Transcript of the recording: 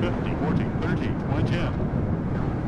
50, 40, 30, 110.